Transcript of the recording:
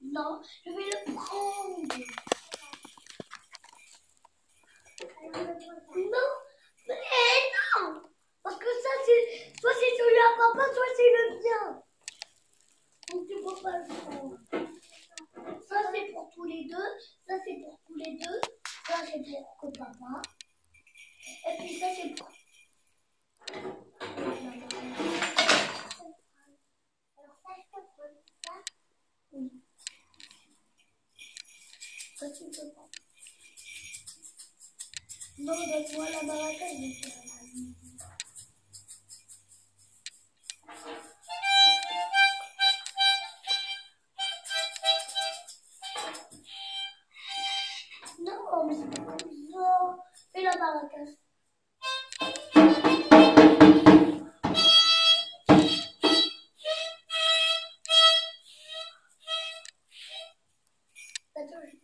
Non, je vais le prendre. Non, mais non Parce que ça, c'est soit c'est celui à papa, soit c'est le mien. Donc tu peux pas le prendre. Ça, c'est pour tous les deux. Ça, c'est pour tous les deux. Ça, c'est pour papa puis ça, c'est pour... Oui. Ça, tu peux pas. Non, donne-moi la maraca, je vais faire la. Non, mais c'est pas ça. Fais la. 那就是